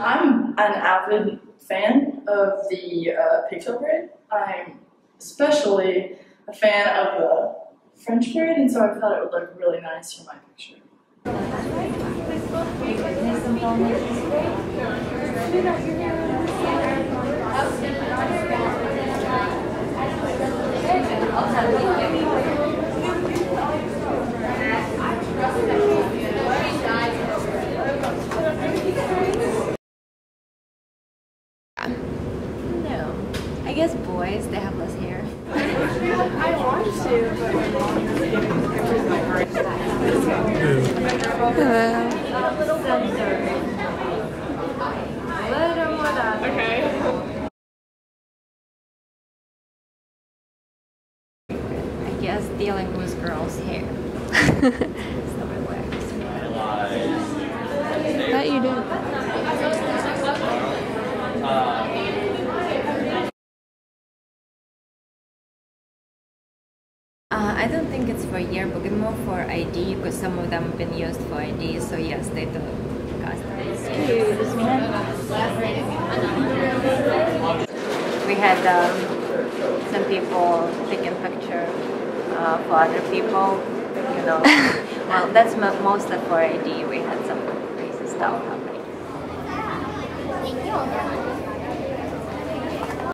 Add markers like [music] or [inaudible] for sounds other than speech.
I'm an avid fan of the uh, pigtail braid. I'm especially a fan of the French braid, and so I thought it would look really nice for my picture. Guess boys, they have less hair. I want to, but my mom is giving pictures of my A little. Little more than. Okay. I guess dealing with girls' hair. [laughs] It's not my way. Bet you do. Uh, I don't think it's for yearbook, it's more for ID because some of them have been used for ID, so yes, they do cost. We had um, some people taking picture uh, for other people, you know. [laughs] well, that's mo- mostly for ID. We had some crazy stuff happening.